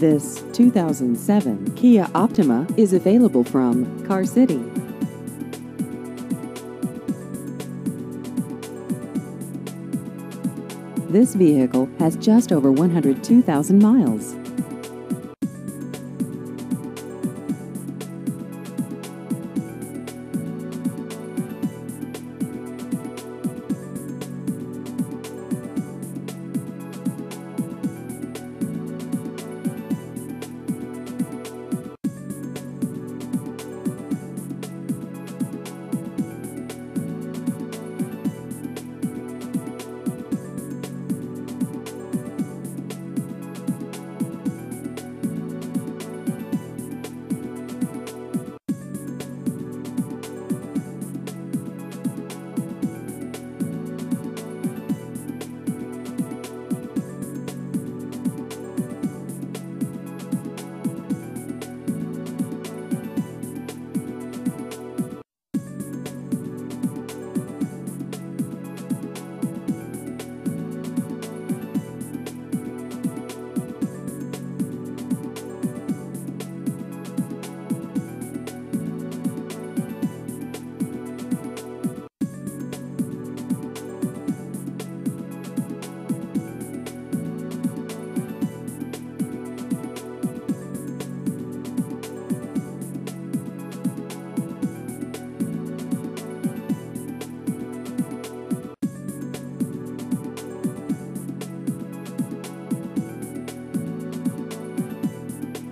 This 2007 Kia Optima is available from Car City. This vehicle has just over 102,000 miles.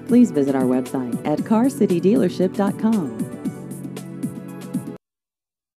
Please visit our website at carcitydealership.com.